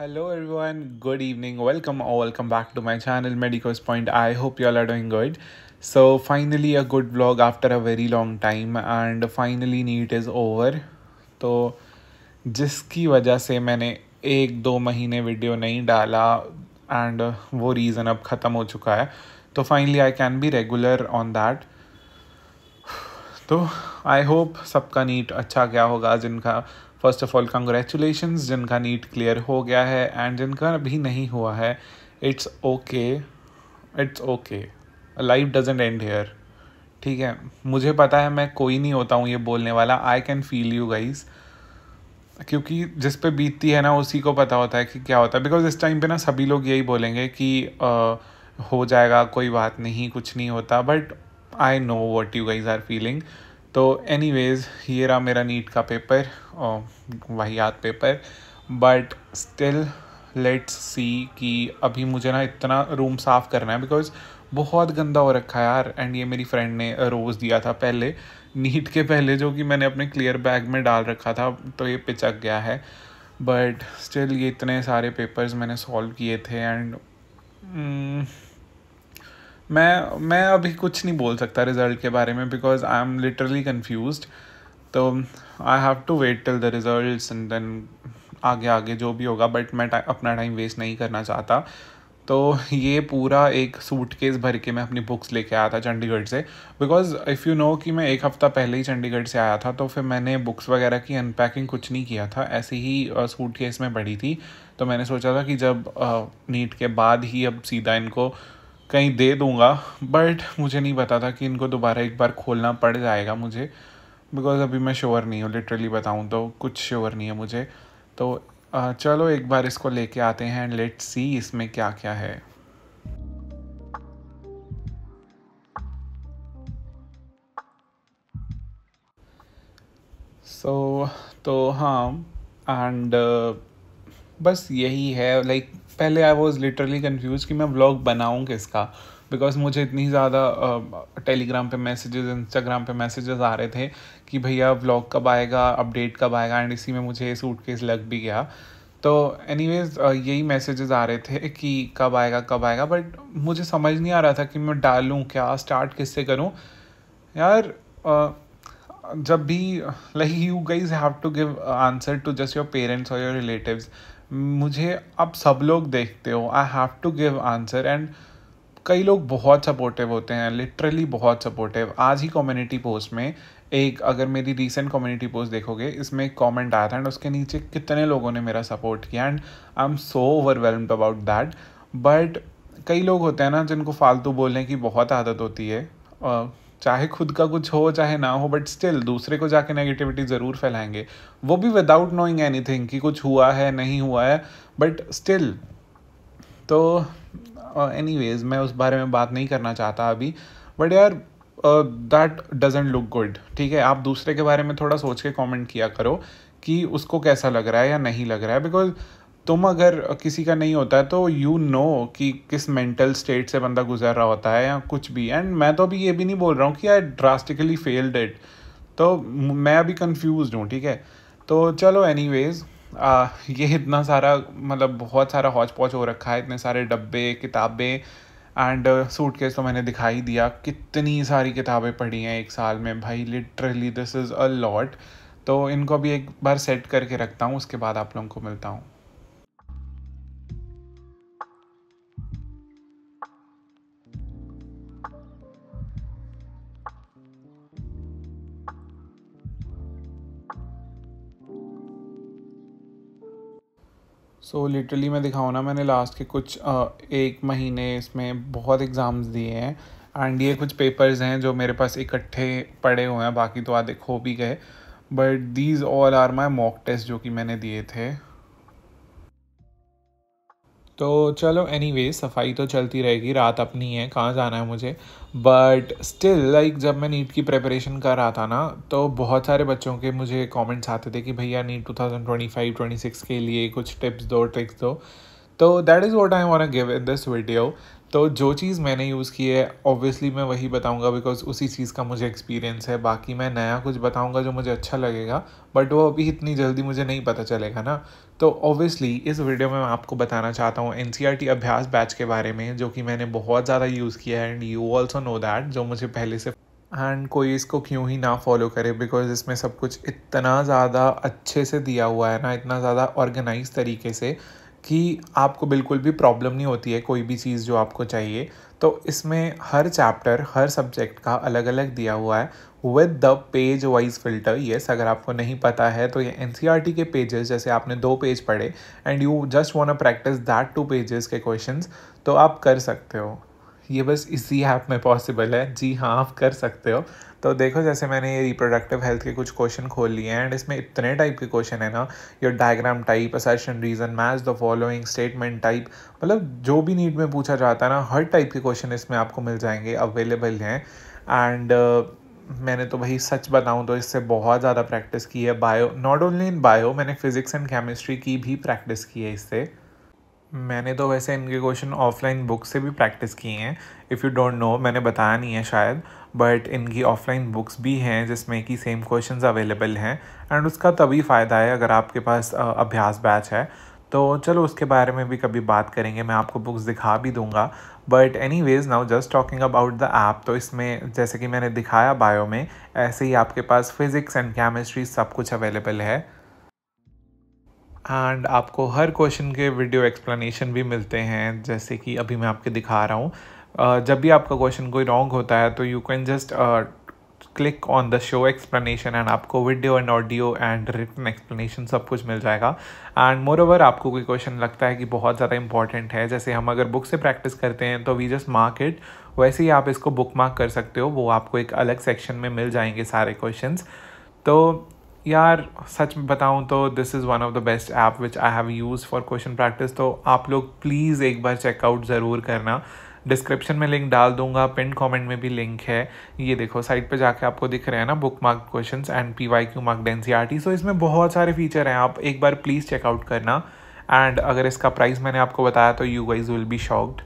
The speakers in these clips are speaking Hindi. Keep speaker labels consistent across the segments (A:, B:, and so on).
A: Hello everyone good evening welcome और welcome back to my channel medicals point I hope you are are doing good so finally a good blog after a very long time and finally NEET is over तो जिसकी वजह से मैंने एक दो महीने वीडियो नहीं डाला एंड वो रीज़न अब ख़त्म हो चुका है। तो finally I can be regular on that तो आई होप सबका नीट अच्छा क्या होगा, जिनका फ़र्स्ट ऑफ़ ऑल कंग्रेचुलेशन जिनका नीट क्लियर हो गया है एंड जिनका अभी नहीं हुआ है it's okay it's okay life doesn't end here ठीक है? मुझे पता है मैं कोई नहीं होता हूँ ये बोलने वाला. I can feel you guys क्योंकि जिस पे बीतती है ना उसी को पता होता है कि क्या होता है. बिकॉज़ इस टाइम पे ना सभी लोग यही बोलेंगे कि uh, हो जाएगा कोई बात नहीं कुछ नहीं होता. But I know what you guys are feeling तो एनी वेज़ ये रहा मेरा नीट का पेपर वही याद paper but still let's see कि अभी मुझे ना इतना रूम साफ़ करना है बिकॉज़ बहुत गंदा हो रखा है यार एंड ये मेरी फ्रेंड ने रोज़ दिया था पहले, नीट के पहले, जो कि मैंने अपने क्लियर बैग में डाल रखा था तो ये पिचक गया है बट स्टिल ये इतने सारे पेपर्स मैंने सॉल्व किए थे एंड मैं मैं अभी कुछ नहीं बोल सकता रिज़ल्ट के बारे में because I am literally confused तो I have to wait till the result and then आगे आगे जो भी होगा बट मैं अपना टाइम वेस्ट नहीं करना चाहता. तो ये पूरा एक सूट केस भर के मैं अपनी बुक्स लेके आया था चंडीगढ़ से. बिकॉज़ इफ़ यू नो कि मैं एक हफ़्ता पहले ही चंडीगढ़ से आया था तो फिर मैंने बुक्स वगैरह की अनपैकिंग कुछ नहीं किया था. ऐसे ही सूट केस में पड़ी थी. तो मैंने सोचा था कि जब नीट के बाद ही अब सीधा इनको कहीं दे दूँगा बट मुझे नहीं पता था कि इनको दोबारा एक बार खोलना पड़ जाएगा मुझे। बिकॉज़ अभी मैं श्योर नहीं हूँ लिटरली बताऊँ तो कुछ श्योर नहीं है मुझे। तो चलो एक बार इसको लेके आते हैं एंड लेट सी इसमें क्या क्या है। सो so, तो हाँ एंड बस यही है। लाइक पहले आई वॉज़ लिटरली कन्फ्यूज़ कि मैं व्लॉग बनाऊँ किसका? बिकॉज़ मुझे इतनी ज़्यादा टेलीग्राम पे मैसेजेस इंस्टाग्राम पे मैसेजेस आ रहे थे कि भैया व्लॉग कब आएगा अपडेट कब आएगा एंड इसी में मुझे सूट केस लग भी गया। तो एनी यही मैसेजेस आ रहे थे कि कब आएगा कब आएगा बट मुझे समझ नहीं आ रहा था कि मैं डालूँ क्या स्टार्ट किससे करूँ? यार जब भी like you guys have to give answer to just your parents और योर रिलेटिव्स मुझे अब सब लोग देखते हो I have to give answer and कई लोग बहुत सपोर्टिव होते हैं लिटरली बहुत सपोर्टिव आज ही कम्युनिटी पोस्ट में, एक अगर मेरी रीसेंट कम्युनिटी पोस्ट देखोगे, इसमें एक कॉमेंट आया था एंड उसके नीचे कितने लोगों ने मेरा सपोर्ट किया. And I am so overwhelmed about that but कई लोग होते हैं ना, जिनको फालतू बोलने की बहुत आदत होती है चाहे खुद का कुछ हो चाहे ना हो बट स्टिल दूसरे को जाके नेगेटिविटी ज़रूर फैलाएँगे। वो भी विदाउट नोइंग एनीथिंग कि कुछ हुआ है नहीं हुआ है बट स्टिल तो एनी uh, मैं उस बारे में बात नहीं करना चाहता अभी। बट यार दैट डजेंट लुक गुड ठीक है? आप दूसरे के बारे में थोड़ा सोच के कमेंट किया करो कि उसको कैसा लग रहा है या नहीं लग रहा है बिकॉज़ तुम अगर किसी का नहीं होता है तो यू you नो know कि किस मेंटल स्टेट से बंदा गुजर रहा होता है या कुछ भी। एंड मैं तो अभी ये भी नहीं बोल रहा हूँ कि आई ड्रास्टिकली फेल्ड इट तो मैं अभी कंफ्यूज हूँ, ठीक है? तो चलो एनी वेज़ ये इतना सारा मतलब बहुत सारा हौच पौच हो रखा है, इतने सारे डब्बे, किताबें एंड सूट केस तो मैंने दिखाई दिया। कितनी सारी किताबें पढ़ी हैं एक साल में, भाई literally this is a lot तो इनको भी एक बार सेट करके रखता हूँ, उसके बाद आप लोगों को मिलता हूँ। सो so, लिटरली मैं दिखाऊँ ना मैंने लास्ट के कुछ आ, एक महीने इसमें बहुत एग्ज़ाम्स दिए हैं एंड ये कुछ पेपर्स हैं जो मेरे पास इकट्ठे पड़े हुए हैं बाकी तो आधे खो भी गए but these all are my mock test जो कि मैंने दिए थे। तो चलो एनी सफ़ाई तो चलती रहेगी, रात अपनी है, कहाँ जाना है मुझे? बट स्टिल लाइक जब मैं नीट की प्रेपरेशन कर रहा था ना तो बहुत सारे बच्चों के मुझे कमेंट्स आते थे कि भैया नीट 2025 26 के लिए कुछ टिप्स दो ट्रिक्स दो। तो that is what I want give in this video तो जो चीज़ मैंने यूज़ की है ऑब्वियसली मैं वही बताऊँगा बिकॉज़ उसी चीज़ का मुझे एक्सपीरियंस है। बाकी मैं नया कुछ बताऊँगा जो मुझे अच्छा लगेगा बट वो अभी इतनी जल्दी मुझे नहीं पता चलेगा ना। तो ऑब्वियसली इस वीडियो में मैं आपको बताना चाहता हूँ एन अभ्यास बैच के बारे में, जो कि मैंने बहुत ज़्यादा यूज़ किया है। And you also know that जो मुझे पहले से एंड कोई इसको क्यों ही ना फॉलो करे बिकॉज़ इसमें सब कुछ इतना ज़्यादा अच्छे से दिया हुआ है ना, इतना ज़्यादा ऑर्गेनाइज तरीके से। कि आपको बिल्कुल भी प्रॉब्लम नहीं होती है कोई भी चीज़ जो आपको चाहिए। तो इसमें हर चैप्टर, हर सब्जेक्ट का अलग अलग दिया हुआ है। With the page wise filter yes अगर आपको नहीं पता है तो ये एन सी आर टी के पेजेस जैसे आपने दो पेज पढ़े and you just want practice that two pages के क्वेश्चन तो आप कर सकते हो। ये बस इसी ऐप में पॉसिबल है। जी हाँ आप कर सकते हो। तो देखो जैसे मैंने ये रिप्रोडक्टिव हेल्थ के कुछ क्वेश्चन खोल लिए हैं एंड इसमें इतने टाइप के क्वेश्चन है ना। Your diagram type assertion reason match the following statement type मतलब जो भी नीड में पूछा जाता है ना हर टाइप के क्वेश्चन इसमें आपको मिल जाएँगे अवेलेबल हैं। एंड uh, मैंने तो भाई सच बताऊँ तो इससे बहुत ज़्यादा प्रैक्टिस की है। Bio not only in bio मैंने फिज़िक्स एंड केमिस्ट्री की भी प्रैक्टिस की है इससे। मैंने तो वैसे इनके क्वेश्चन ऑफलाइन बुक से भी प्रैक्टिस किए हैं। इफ़ यू डोंट नो मैंने बताया नहीं है शायद बट इनकी ऑफलाइन बुक्स भी हैं जिसमें कि सेम क्वेश्चंस अवेलेबल हैं एंड उसका तभी फ़ायदा है अगर आपके पास अभ्यास बैच है। तो चलो उसके बारे में भी कभी बात करेंगे, मैं आपको बुक्स दिखा भी दूँगा। But anyways now just talking about the app तो इसमें जैसे कि मैंने दिखाया बायो में, ऐसे ही आपके पास फिज़िक्स एंड केमिस्ट्री सब कुछ अवेलेबल है। एंड आपको हर क्वेश्चन के वीडियो एक्सप्लेनेशन भी मिलते हैं, जैसे कि अभी मैं आपके दिखा रहा हूँ। जब भी आपका क्वेश्चन कोई रॉन्ग होता है तो you can just click on the show explanation and आपको video and audio and written explanation सब कुछ मिल जाएगा। एंड मोर ओवर आपको कोई क्वेश्चन लगता है कि बहुत ज़्यादा इंपॉर्टेंट है, जैसे हम अगर बुक से प्रैक्टिस करते हैं तो वी जस्ट मार्क इट वैसे ही आप इसको बुक मार्क कर सकते हो, वो आपको एक अलग सेक्शन में मिल जाएँगे सारे क्वेश्चन तो यार, सच बताऊँ तो this is one of the best app which I have use for question practice तो आप लोग प्लीज़ एक बार चेकआउट ज़रूर करना। डिस्क्रिप्शन में लिंक डाल दूँगा पिन कमेंट में भी लिंक है। ये देखो साइट पे जाके आपको दिख रहे हैं ना bookmark question and P Y Q mark डेंसी R T so इसमें बहुत सारे फीचर हैं, आप एक बार प्लीज़ चेकआउट करना। एंड अगर इसका प्राइस मैंने आपको बताया तो you guys will be shocked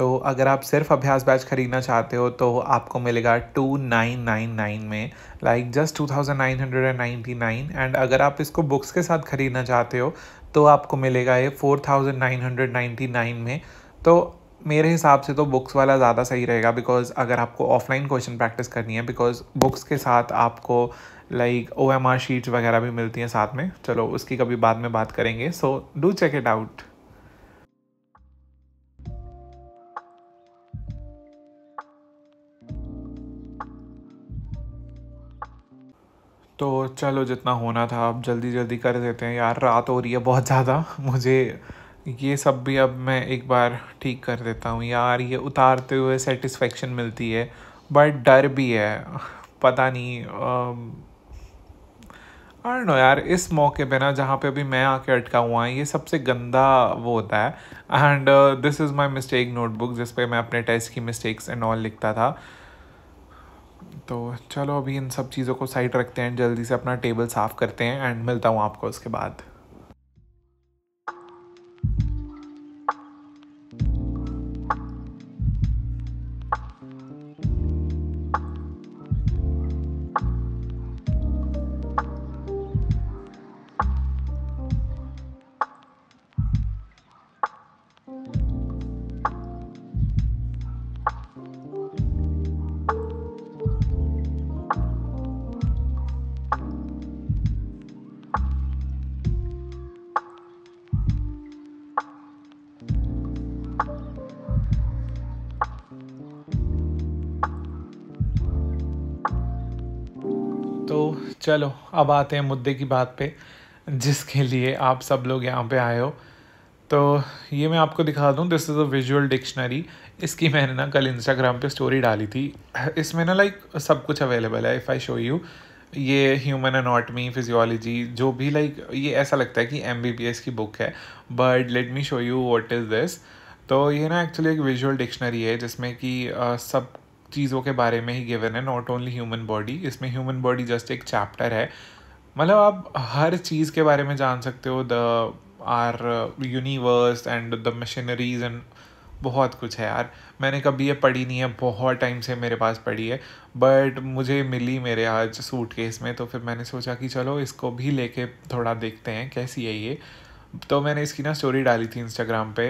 A: तो अगर आप सिर्फ़ अभ्यास बैच ख़रीदना चाहते हो तो आपको मिलेगा टू नाइन नाइन नाइन में like just two thousand nine hundred and ninety nine and अगर आप इसको बुक्स के साथ ख़रीदना चाहते हो तो आपको मिलेगा ये four thousand nine hundred ninety nine में. तो मेरे हिसाब से तो बुक्स वाला ज़्यादा सही रहेगा बिकॉज़ अगर आपको ऑफलाइन क्वेश्चन प्रैक्टिस करनी है बिकॉज़ बुक्स के साथ आपको like O M R sheets वगैरह भी मिलती हैं साथ में. चलो, उसकी कभी बाद में बात करेंगे. So do check it out तो चलो जितना होना था, अब जल्दी जल्दी कर देते हैं। यार, रात हो रही है बहुत ज़्यादा। मुझे ये सब भी अब मैं एक बार ठीक कर देता हूँ। यार, ये उतारते हुए सेटिस्फेक्शन मिलती है बट डर भी है। पता नहीं आई नो यार, इस मौके पे ना, जहाँ पे अभी मैं आके अटका हुआ है, ये सबसे गंदा वो होता है। And this is my mistake notebook जिस पे मैं अपने टेस्ट की मिस्टेक्स एंड ऑल लिखता था। तो चलो अभी इन सब चीज़ों को साइड रखते हैं, जल्दी से अपना टेबल साफ़ करते हैं एंड मिलता हूँ आपको उसके बाद। चलो, अब आते हैं मुद्दे की बात पे, जिसके लिए आप सब लोग यहाँ पे आए हो। तो ये मैं आपको दिखा दूँ this is a visual dictionary इसकी मैंने ना कल इंस्टाग्राम पे स्टोरी डाली थी। इसमें ना लाइक सब कुछ अवेलेबल है इफ़ आई शो यू ये ह्यूमन अनाटमी फिजियोलॉजी जो भी लाइक ये ऐसा लगता है कि एम की बुक है। But let me show you what is this तो ये ना एक्चुअली एक विजुअल डिक्शनरी है, जिसमें कि सब चीज़ों के बारे में ही गिवन है नॉट ओनली ह्यूमन बॉडी इसमें ह्यूमन बॉडी जस्ट एक चैप्टर है। मतलब आप हर चीज़ के बारे में जान सकते हो the our universe and the machineries and बहुत कुछ है यार। मैंने कभी ये पढ़ी नहीं है, बहुत टाइम से मेरे पास पढ़ी है बट मुझे मिली मेरे आज सूट केस में तो फिर मैंने सोचा कि चलो इसको भी लेके थोड़ा देखते हैं, कैसी है ये। तो मैंने इसकी ना स्टोरी डाली थी इंस्टाग्राम पे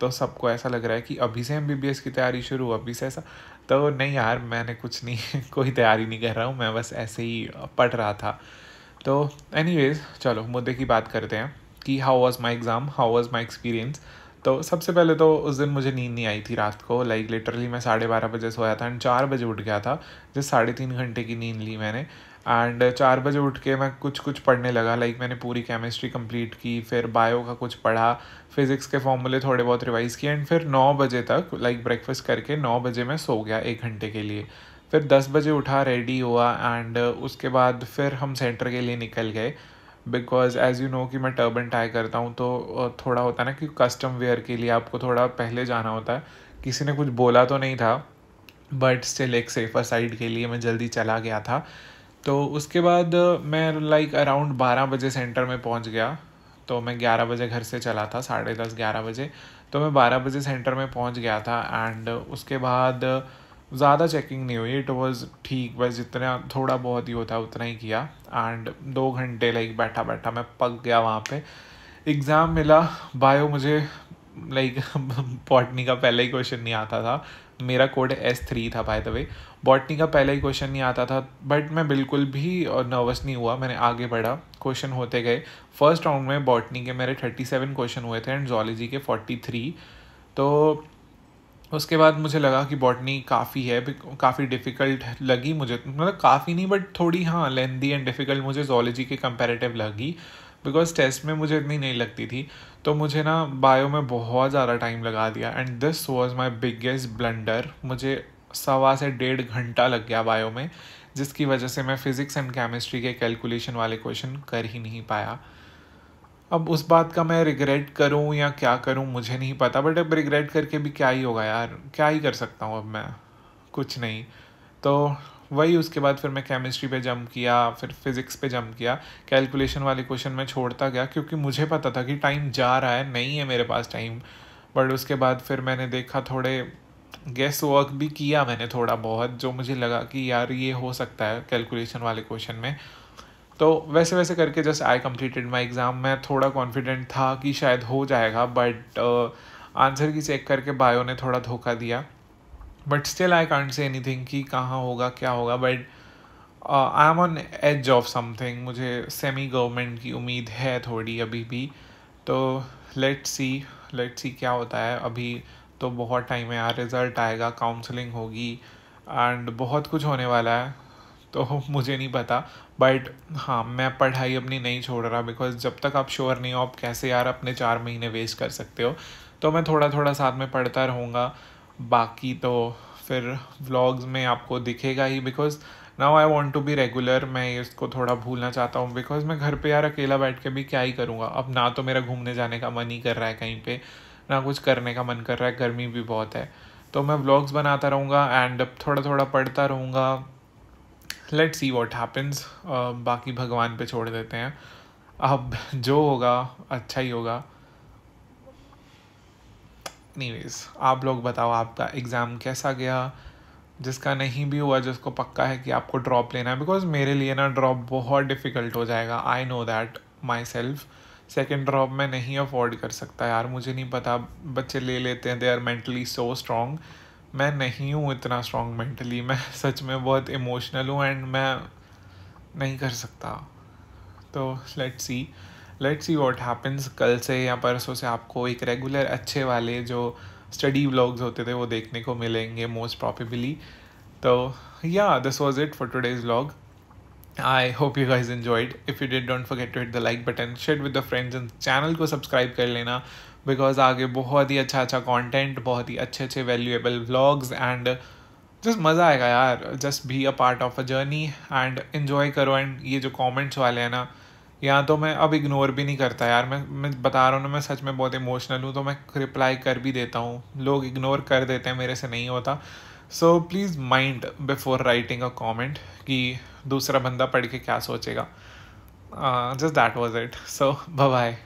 A: तो सबको ऐसा लग रहा है कि अभी से एमबीबीएस की तैयारी शुरू, अभी से ऐसा तो नहीं यार मैंने कुछ नहीं कोई तैयारी नहीं कर रहा हूँ मैं बस ऐसे ही पढ़ रहा था। तो एनी चलो मुद्दे की बात करते हैं कि how was my exam how was my experience तो सबसे पहले तो उस दिन मुझे नींद नहीं आई थी रात को लाइक like, लिटरली मैं साढ़े बारह बजे सोया था एंड चार बजे उठ गया था जिस साढ़े तीन घंटे की नींद ली मैंने। एंड चार बजे उठ के मैं कुछ कुछ पढ़ने लगा। लाइक मैंने पूरी केमिस्ट्री कंप्लीट की, फिर बायो का कुछ पढ़ा फिज़िक्स के फॉर्मूले थोड़े बहुत रिवाइज़ किए एंड फिर नौ बजे तक लाइक ब्रेकफास्ट करके नौ बजे मैं सो गया एक घंटे के लिए। फिर दस बजे उठा रेडी हुआ एंड उसके बाद फिर हम सेंटर के लिए निकल गए। बिकॉज़ एज़ यू नो कि मैं टर्बन टाई करता हूँ तो थोड़ा होता है ना कि कस्टम वेयर के लिए आपको थोड़ा पहले जाना होता है। किसी ने कुछ बोला तो नहीं था बट स्टिल एक सेफर साइड के लिए मैं जल्दी चला गया था। तो उसके बाद मैं लाइक अराउंड बारह बजे सेंटर में पहुँच गया। तो मैं ग्यारह बजे घर से चला था, साढ़े दस, ग्यारह बजे। तो मैं बारह बजे सेंटर में पहुँच गया था एंड उसके बाद ज़्यादा चेकिंग नहीं हुई। इट वॉज़ ठीक, बस जितना थोड़ा बहुत ही होता, उतना ही किया। एंड दो घंटे लाइक बैठा बैठा मैं पक गया वहाँ पे। एग्ज़ाम मिला। बायो मुझे लाइक बॉटनी का पहले ही क्वेश्चन नहीं आता था। मेरा कोड एस थ्री था बाय द वे बॉटनी का पहला ही क्वेश्चन नहीं आता था बट मैं बिल्कुल भी नर्वस नहीं हुआ, मैंने आगे बढ़ा। क्वेश्चन होते गए। फ़र्स्ट राउंड में बॉटनी के मेरे थर्टी सेवन क्वेश्चन हुए थे एंड जोलॉजी के फोर्टी थ्री तो उसके बाद मुझे लगा कि बॉटनी काफ़ी है काफ़ी डिफ़िकल्ट लगी मुझे। मतलब काफ़ी नहीं बट थोड़ी हाँ लेंदी एंड डिफ़िकल्ट मुझे जोलॉजी के कंपेरेटिव लगी। बिकॉज़ टेस्ट में मुझे इतनी नहीं लगती थी तो मुझे ना बायो में बहुत ज़्यादा टाइम लगा दिया and this was my biggest blunder मुझे सवा से डेढ़ घंटा लग गया बायो में, जिसकी वजह से मैं फ़िज़िक्स एंड केमिस्ट्री के कैलकुलेशन वाले क्वेश्चन कर ही नहीं पाया। अब उस बात का मैं रिग्रेट करूँ या क्या करूँ, मुझे नहीं पता बट अब रिग्रेट करके भी क्या ही होगा यार, क्या ही कर सकता हूँ अब मैं, कुछ नहीं। तो वही उसके बाद फिर मैं केमिस्ट्री पे जंप किया फिर फिज़िक्स पे जंप किया। कैलकुलेशन वाले क्वेश्चन मैं छोड़ता गया क्योंकि मुझे पता था कि टाइम जा रहा है नहीं है मेरे पास टाइम बट उसके बाद फिर मैंने देखा थोड़े गेस वर्क भी किया मैंने थोड़ा बहुत जो मुझे लगा कि यार ये हो सकता है कैलकुलेशन वाले क्वेश्चन में। तो वैसे वैसे करके just I completed my exam मैं थोड़ा कॉन्फिडेंट था कि शायद हो जाएगा बट आंसर uh, की चेक करके बायो ने थोड़ा धोखा दिया। But still I can't say anything कि कहाँ होगा, क्या होगा but I am on edge of something मुझे सेमी गवर्नमेंट की उम्मीद है थोड़ी अभी भी। तो लेट सी लेट सी क्या होता है। अभी तो बहुत टाइम है यार रिज़ल्ट आएगा काउंसलिंग होगी एंड बहुत कुछ होने वाला है। तो मुझे नहीं पता। बट हाँ मैं पढ़ाई अपनी नहीं छोड़ रहा बिकॉज़ जब तक आप श्योर नहीं हो, आप कैसे यार अपने चार महीने वेस्ट कर सकते हो? तो मैं थोड़ा थोड़ा साथ में पढ़ता रहूँगा। बाकी तो फिर व्लॉग्स में आपको दिखेगा ही because now I want to be regular मैं इसको थोड़ा भूलना चाहता हूँ बिकॉज़ मैं घर पे यार अकेला बैठ के भी क्या ही करूँगा। अब ना तो मेरा घूमने जाने का मन ही कर रहा है कहीं पे, ना कुछ करने का मन कर रहा है, गर्मी भी बहुत है। तो मैं व्लॉग्स बनाता रहूँगा एंड थोड़ा थोड़ा पढ़ता रहूँगा। लेट सी वॉट हैपन्स बाकी भगवान पे छोड़ देते हैं। अब जो होगा अच्छा ही होगा। एनीवेज आप लोग बताओ आपका एग्ज़ाम कैसा गया? जिसका नहीं भी हुआ, जिसको पक्का है कि आपको ड्रॉप लेना है। बिकॉज़ मेरे लिए ना ड्रॉप बहुत डिफ़िकल्ट हो जाएगा। I know that myself second drop मैं नहीं अफोर्ड कर सकता यार। मुझे नहीं पता, बच्चे ले लेते हैं they are mentally so strong मैं नहीं हूँ इतना स्ट्रॉन्ग मेंटली मैं सच में बहुत इमोशनल हूँ एंड मैं नहीं कर सकता। तो let see let see what happens कल से या परसों से आपको एक रेगुलर अच्छे वाले जो स्टडी व्लॉग्स होते थे वो देखने को मिलेंगे मोस्ट प्रॉपेबली तो या this was it for today's vlog I hope you guys enjoyed. If you did don't forget to hit the like button share with the friends and channel को सब्सक्राइब कर लेना बिकॉज़ आगे बहुत ही अच्छा अच्छा कॉन्टेंट बहुत ही अच्छे अच्छे वैल्यूएबल व्लॉग्स एंड जस्ट मज़ा आएगा यार. Just be a part of a journey and enjoy करो एंड ये जो कॉमेंट्स वाले हैं ना या तो मैं अब इग्नोर भी नहीं करता यार। मैं मैं बता रहा हूँ ना, मैं सच में बहुत इमोशनल हूँ तो मैं रिप्लाई कर भी देता हूँ। लोग इग्नोर कर देते हैं, मेरे से नहीं होता। So please mind before writing a comment कि दूसरा बंदा पढ़ के क्या सोचेगा। Just that was it so bye